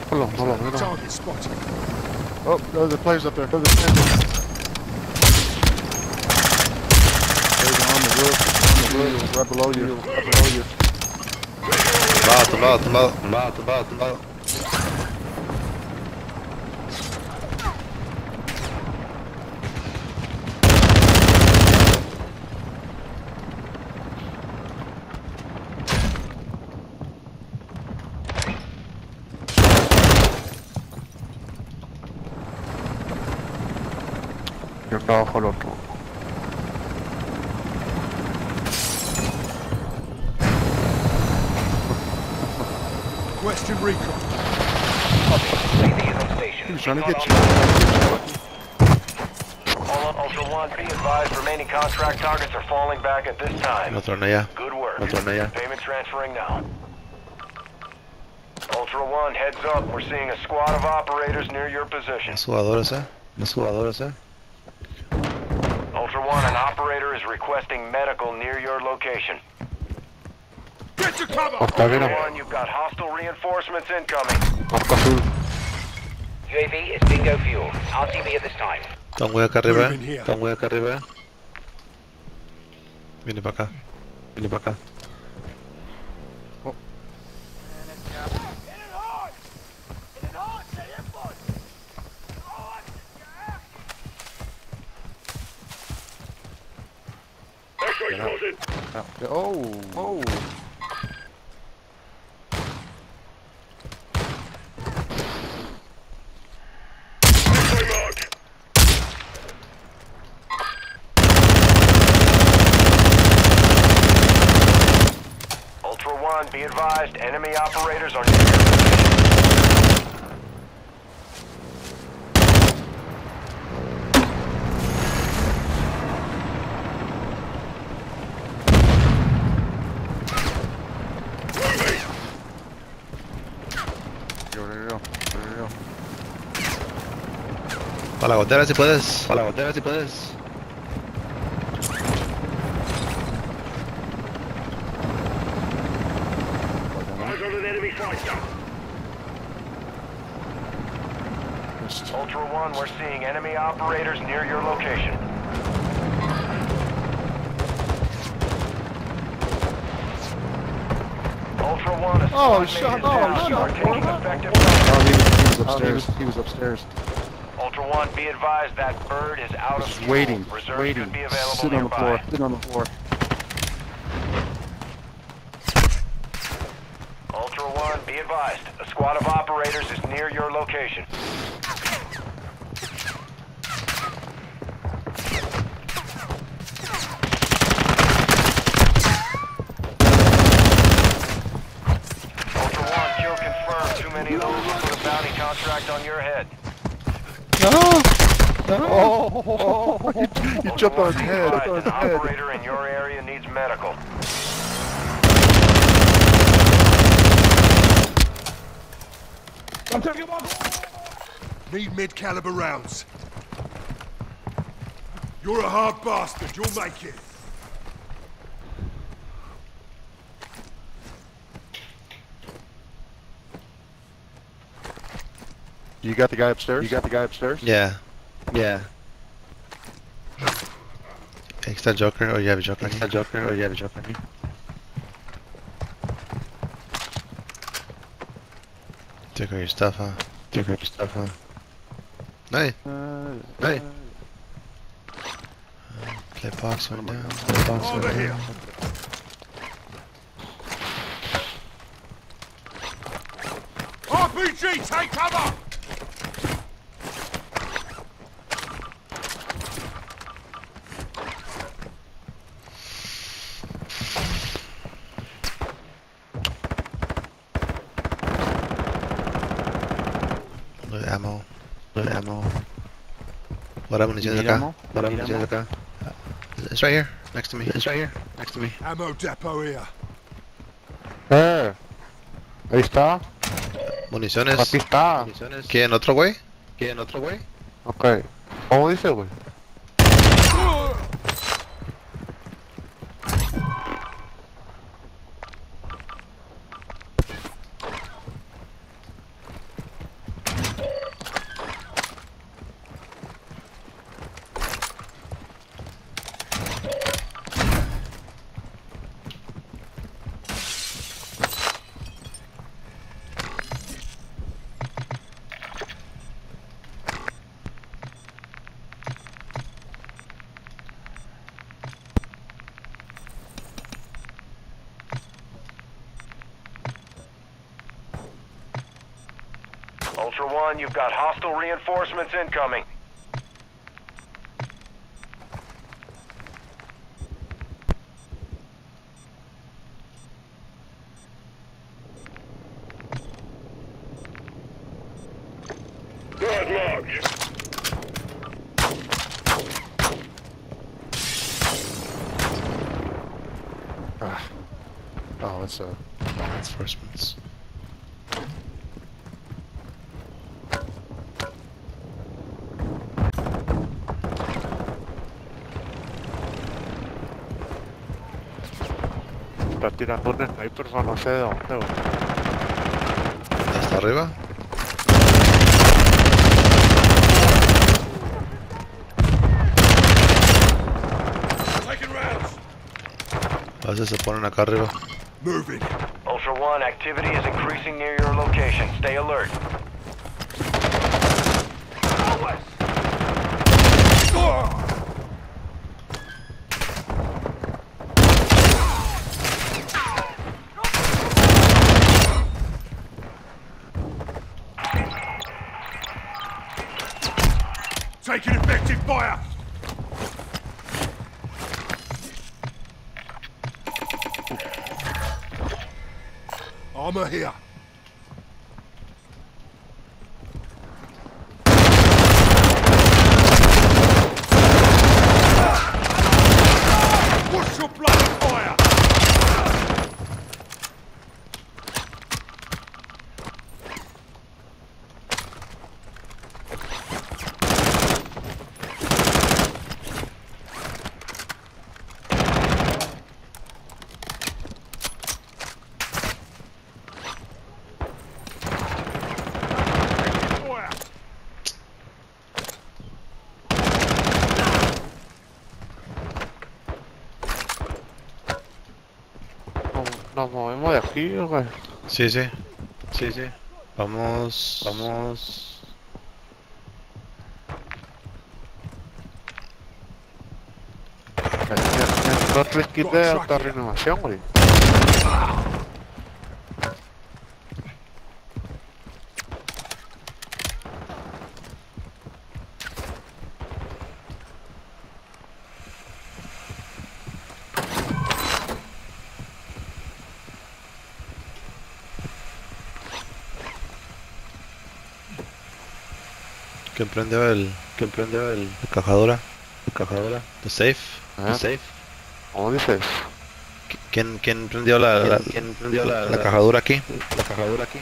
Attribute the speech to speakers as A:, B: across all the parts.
A: Márcalo, no lo veo.
B: Target spotted.
A: Oh, there's the players up there. There's the players. There's one on the roof. On the roof. Right below you. Right below you.
C: Tumbado, tumbado, tumbado, tumbado, tumbado, tumbado.
A: Yo acá abajo el otro.
B: Western recon.
D: UAV is on station.
A: He was trying to get you.
D: All on Ultra One, be advised remaining contract targets are falling back at this time.
C: No torna ya.
D: Good work.
C: No torna ya.
D: Payment transferring now. Ultra One, heads up. We're seeing a squad of operators near your position.
C: Más jugadores, eh. Más jugadores, eh.
D: Ultra One, an operator is requesting medical near your location.
B: Get to cover!
A: Está bien.
D: Ultra One, you've got hostile reinforcements incoming.
A: Marco azul.
D: UAV is bingo fuel. RTB at this time.
C: Está un güey acá arriba,
B: Moving here.
C: Está un güey acá arriba. Viene para acá. Viene para acá.
A: Ah, Oh, oh.
D: Ultra One, be advised, enemy operators are near your position.
A: Yo, yo, yo. Yo, yo.
C: Para la gotera si puedes. Para la gotera si puedes.
D: Ultra One, we're seeing enemy operators near your location. Ultra One, a
A: Oh,
D: squad mate
A: shut up,
D: down. Oh, shut
A: up,
D: taking
A: shut up.
D: effective
A: Oh,
D: fire.
A: he was, he
C: Oh, he
A: upstairs.
C: was-
A: He was upstairs.
D: Ultra One, be advised that bird is out of
A: Just
D: fuel.
A: waiting.
D: Reserve
A: Waiting.
D: could be available
A: Sitting on the floor. Sitting on the floor.
D: Ultra One, be advised. A squad of operators is near your location. Ultra One, kill confirmed. Too many of those will put a bounty contract on your head.
A: Oh, oh, you, you jumped on his head. on
D: An
A: his head.
D: operator in your area needs medical. I'm taking one.
B: Need mid-caliber rounds. You're a hard bastard. You'll make it.
A: You got the guy upstairs? You got the guy upstairs?
C: Yeah. Yeah. Aquí está el Joker. Oh, you have a Joker. Aquí está el Joker. Oh, you have a Joker. aquí. Take all your stuff, huh? Take all your stuff, huh? Hey,
A: Uh,
C: hey. Play box went down. Play box went
B: Over here.
C: down.
B: RPG, take cover!
C: What munición
A: need
C: acá? munición
A: ammo?
C: acá? It's right here. Next to me. It's right here. Next to me.
B: Ammo depot here.
A: Eh, ahí está.
C: Municiones.
A: Aquí está.
C: Municiones. ¿Quién? ¿Otro güey? ¿Quién? ¿Otro güey?
A: Ok. ¿Cómo dice, güey?
D: Ultra One, you've got hostile reinforcements incoming.
E: Está tirando un sniper, pero no sé de dónde, güey.
C: ¿Hasta arriba? A veces se ponen acá arriba.
B: Moving.
D: Ultra One, activity is increasing near your location. Stay alert.
B: Taking effective fire. Armor here.
E: Nos- movemos de aquí, güey.
C: Sí, sí. Sí, sí. Vamos. Vamos.
E: Necesito tres kits de güey.
C: ¿Quién prendió el. ¿Quién prendió el. La cajadora? La cajadora. The safe.
E: Ah.
C: The safe.
E: ¿Cómo dices?
C: Qui- ¿Quién, quién prendió la, la,
A: ¿Quién prendió la,
C: la cajadura aquí?
A: la cajadura aquí?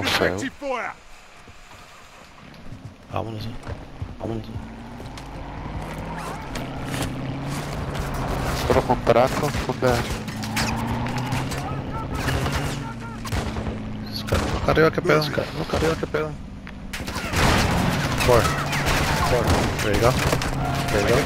B: Effective fire.
C: Vámonos. eh. Vámonos.
E: Pero con
C: Acá arriba, ¿qué pedo?
A: Acá arriba, ¿qué pedo?
C: Four. Four. There you go. There you go.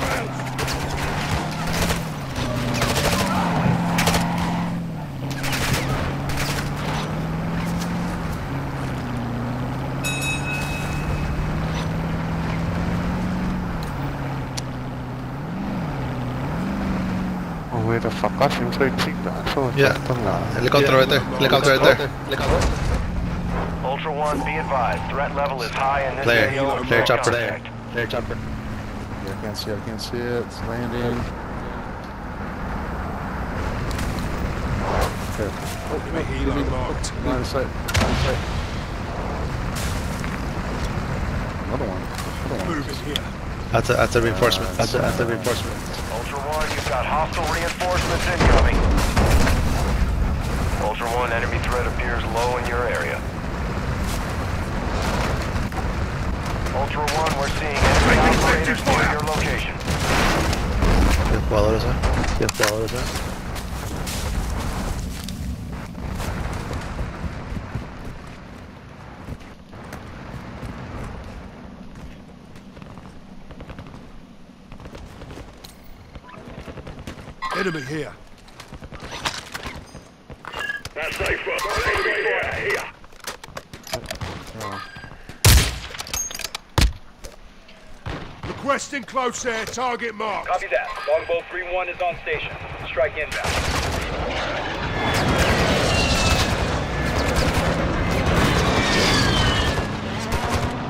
E: Oh, mira, acá siempre hay chicas. Eso
C: Yeah.
E: está en.
C: Helicopter right there. Helicopter right there.
D: Ultra One, be advised. Threat level is high in this
C: Player.
D: area.
C: Player
D: Make
C: chopper.
D: contact.
A: There, chopper. Yeah, I can't see it. I can't see it. It's landing. Okay.
B: Oh, give me helo marked.
A: Line of sight. Line of sight. Another one. Another one.
B: Moving here.
C: That's a, that's a reinforcement. Uh, that's a, that's a reinforcement.
D: Ultra One, you've got hostile reinforcements incoming. Ultra One, enemy threat appears low in your area. Ultra One, we're seeing enemy
B: Taking
D: operators
B: effective
D: near your location.
C: ¿Qué jugadores eh? ¿Qué jugadores eh?
B: Enemy here.
F: That's safe for enemy here.
B: Requesting close air. Target marked.
F: Copy that. Longbow 3-1 is on station. Strike inbound.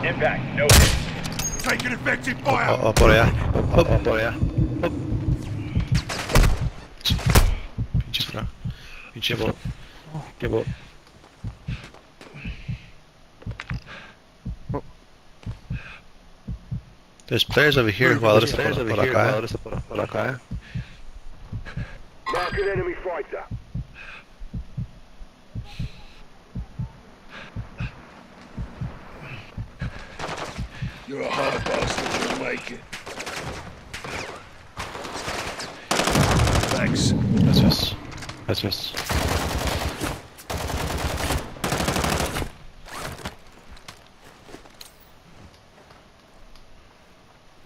F: Impact. No hit.
B: Take an effective fire.
C: Oh, oh, por allá. Oh, oh, por allá. Oh. Pinche fra. Pinche bot. Qué bot. There's players over here, jugadores por, por acá. por, por acá. eh.
F: Mark an enemy fighter.
B: You're a hard bastard. You'll make it. Thanks.
C: Gracias. Gracias.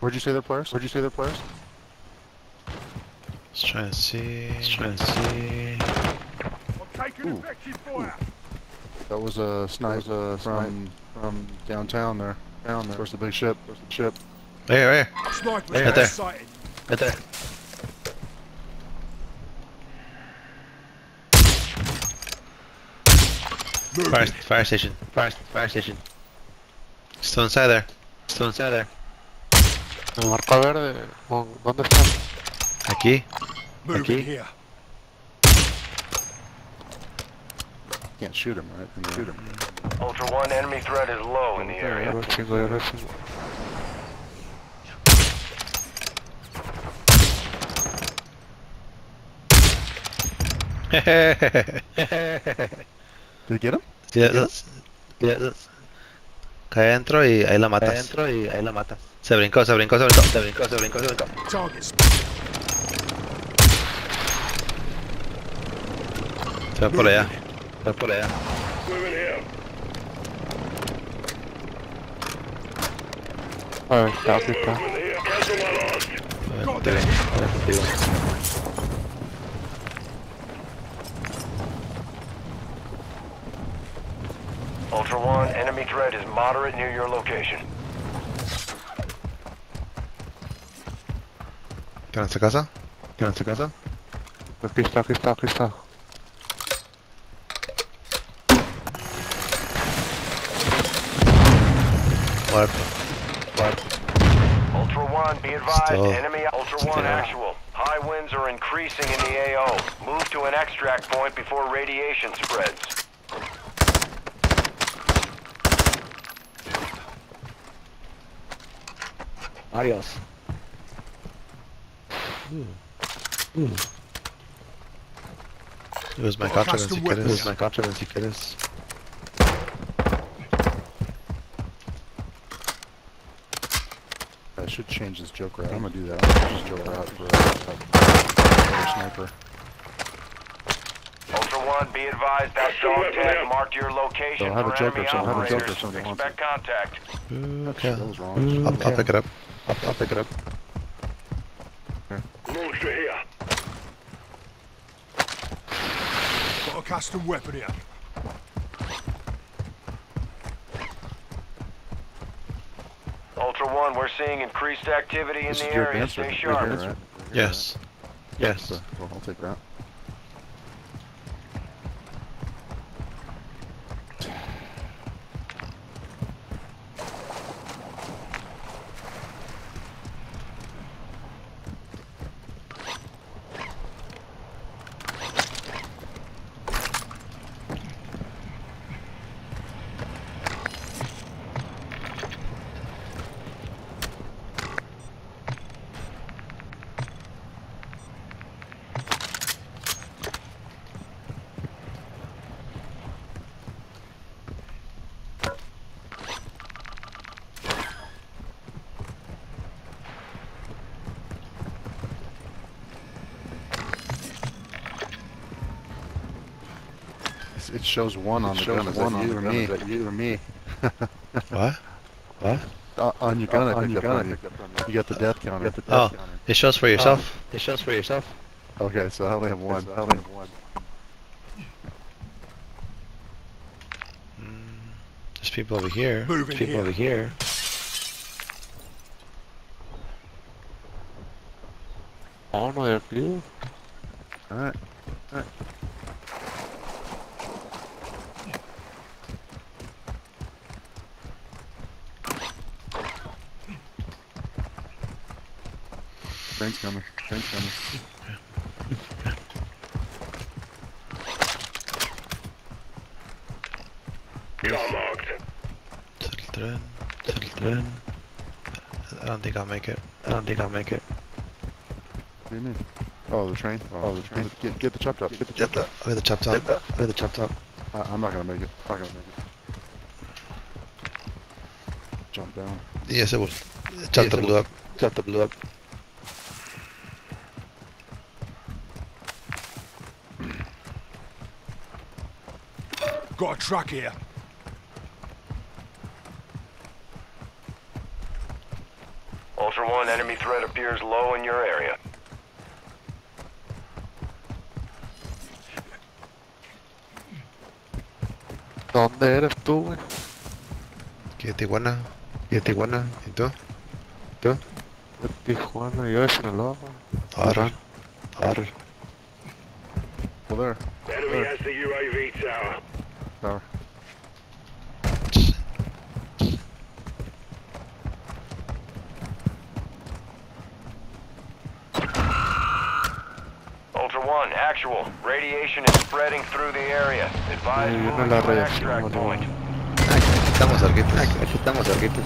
A: Where'd you say they're players? Where'd you say they're players?
C: Let's try and see. Let's try and see.
B: I'm
A: Ooh. That was a snipe uh, from from downtown there. Down there. Towards the big ship. Towards the ship.
C: Right here, right here.
B: Snipers
C: Right
B: right
C: there.
B: sighted.
C: Right there. Fire,
B: it.
C: fire station. Fire, fire station. Still inside there. Still inside there.
E: El marca verde. ¿dó- ¿Dónde están?
C: Aquí. Aquí.
A: Can't shoot him, right? And shoot him.
D: Ultra One, enemy threat is low in the area.
E: Yo lo chingo, yo lo chingo.
A: Did you get him?
C: Yeah, that's- yeah, that's- Cae adentro y ahí la matas. adentro y ahí la matas. Se brincó, se brincó, se brincó. Se brincó, se brincó, se brincó. Se va por allá. Se va por allá.
E: A ver, está, aquí está.
F: Moving here. Cancel my last.
C: Vente, ven, ven contigo.
D: Ultra One, enemy threat is moderate near your location.
C: ¿Está en esta casa? ¿Está en esta casa?
E: Aquí está, aquí está, aquí está.
C: Muerto. Muerto.
D: Ultra One, be advised,
C: Still-
D: enemy Ultra One
C: still-
D: actual. High winds are increasing in the AO. Move to an extract point before radiation spreads.
C: Adiós. Use my
B: Got a
C: contraband
B: custom
C: si quieres.
B: weapons.
C: Use my contraband si quieres.
A: I should change this joke route. I'm gonna do that. I'm gonna change this joke route for a sniper.
D: Ultra One, be advised that dog tag
F: out.
D: marked your location
A: They'll have
D: for
A: a joker,
D: enemy
A: so they'll have a joker
D: operators.
A: if somebody wants
D: Expect contact.
C: Okay.
A: that was wrong.
C: I'll, I'll pick it up. I'll, I'll pick it up.
F: Monster here.
B: Got a custom weapon here.
D: Ultra One, we're seeing increased activity in the area.
A: advanced
D: Stay
A: right
D: sharp.
A: here, right?
C: Yes. Yes.
A: So, well, I'll take that. It's- It shows one on the
E: shows
A: gun. Is
E: one on
A: you
E: the
A: or
E: gun.
A: me?
E: Is that you or me?
C: What? What?
A: Uh, on your gun, I
E: On
A: picked
E: your
A: up
E: gun, I
A: on you.
E: picked up on
A: You got the death counter.
C: Oh, it shows for yourself. It shows for yourself.
A: Okay, so I only have one.
E: So I only have one.
C: There's people over here.
B: Move
C: There's people
B: here.
C: over here.
E: Ah, no de aquí.
A: Alright. Train's coming. Train's coming.
F: Car marked.
C: To el tren, to el tren. I don't think I'll make it. I don't think I'll make it.
A: What do you mean? Oh, the train. Oh, oh the train. Get, get the chop top. Get the
C: Get
A: chop top.
C: the, with the chop top. The chop top.
A: I, I'm not gonna make it. I'm not gonna make it. Jump down.
C: Yes, it will. Chop top blew up. Chop top blew up.
B: Got a truck here.
D: Ultra One, enemy threat appears low in your area.
E: ¿Dónde eres tú, güey?
C: ¿Qué Tijuana? ¿Qué Tijuana? ¿Y tú? ¿Tú?
E: De Tijuana, yo de Sinaloa.
C: Arre. Arre.
A: Well, there.
F: Enemy has the UAV tower.
A: Tower.
D: Ultra One, actual. Radiation is spreading through the area. Advise eh,
E: Ay,
D: moving
E: no la
D: to an
E: radiación,
D: extract
E: no.
D: point.
C: Aquí estamos cerquitas. Aquí estamos cerquitas.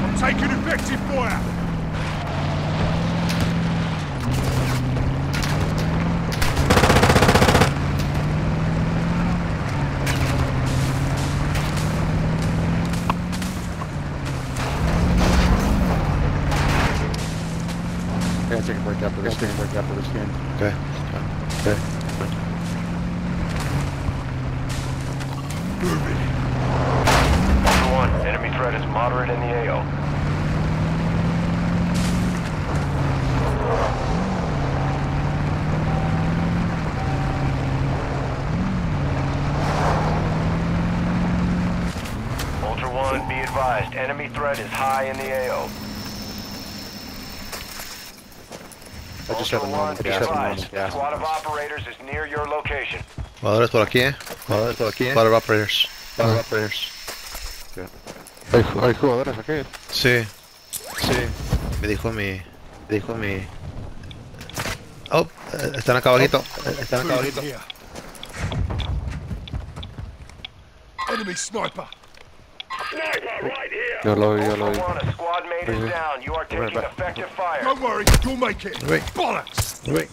B: I'm taking effective fire.
A: Gotta take a break after this game. After this game.
C: Okay. Okay.
D: Ultra One, enemy threat is moderate in the AO. Ultra One, be advised, enemy threat is high in the AO.
C: Jugadores por aquí, eh. Jugadores por aquí, eh. Squad of operators. Squad of operators.
E: Hay, hay jugadores aquí.
C: Sí. Sí. Me dijo mi... Me dijo mi... Oh, están acá abajito. eh, Están acá abajito.
B: Enemy sniper.
F: Sniper right here.
E: Yo lo vi, yo lo vi.
D: One, a squad mate is down. You are taking effective fire.
B: Don't worry, you'll make it.
C: Wait.
B: Bollocks.
C: Wait.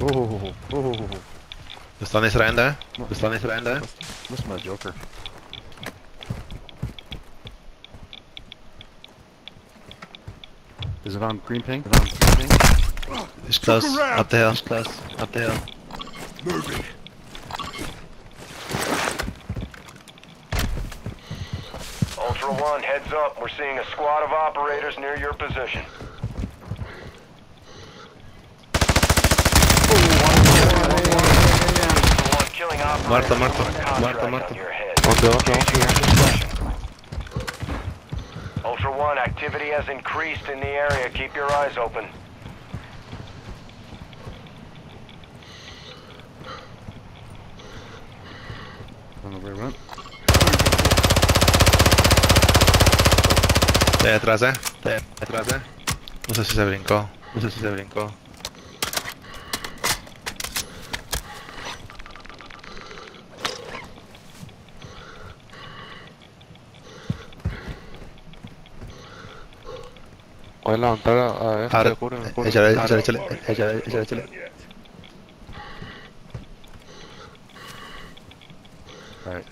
A: Oh, oh, oh,
C: Lo están distrayendo, eh. Lo están distrayendo, eh.
A: this is my Joker. Is it on green ping? Is it on green ping?
C: It's close. Up the hill. It's close. Up the hill.
B: Moving.
D: Ultra One, heads up. We're seeing a squad of operators near your position. Ultra One, killing operators
C: Muerto,
D: will
C: muerto.
D: put a contract
C: Muerto,
D: on
C: muerto.
D: your head.
E: ¿Dónde, dónde, dónde?
D: Ultra One, activity has increased in the area. Keep your eyes open.
A: Went.
C: Está eh. Está ahí atrás, eh. No sé si se brincó. No sé si se brincó.
E: Voy a levantar a, a
C: Ahora,
E: cúbreme, cúbreme.
C: échale, échale, échale, échale, échale, échale.
A: Alright.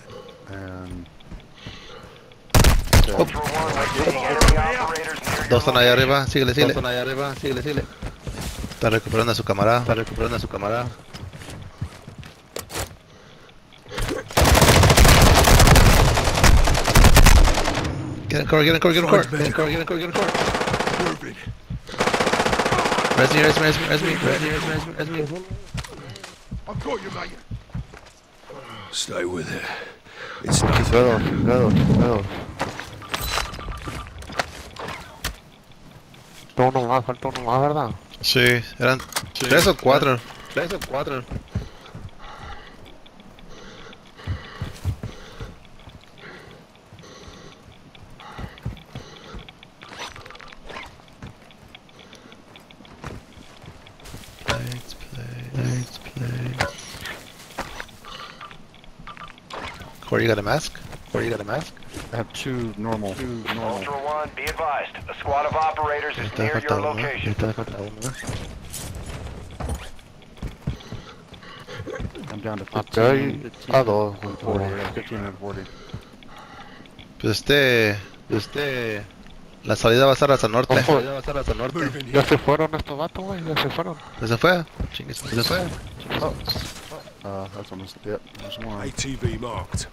A: And.
D: Ultra One, we're seeing enemy operators near your
C: Dos están ahí arriba, síguele, síguele. Dos están ahí arriba, síguele, síguele. Está recuperando a su camarada. Está recuperando a su camarada. Get in cover, get in cover, get in cover. Get in cover, get in cover, get in me, res me, res me, res me, res me, res me, res me, res me.
B: I've got you, mate. Stay with it. It's not
E: Cuidado, cuidado, cuidado. Falta uno más, falta uno más, ¿verdad?
C: Sí, eran tres o cuatro. Tres o cuatro. Let's play, let's play. Corey, you got a mask? Corey, you got a mask?
A: I have two normal. Two normal.
D: Ultra One, be advised. A squad of operators is near your location.
A: I'm down to
E: Acá
A: 15.
E: hay a dos, güey,
A: 40,
E: por
A: yeah, 15 and 40.
C: Pues este, este, la salida va a estar hacia el norte. La
E: Ojo.
C: salida va a estar hacia el norte.
E: Ya se fueron estos vatos, güey, ya se fueron.
C: ¿Ya se fue? Chingues, ¿ya se fue?
A: Uh, that's almost, yep, there's one.
B: ATV marked.